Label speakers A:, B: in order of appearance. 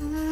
A: Mm.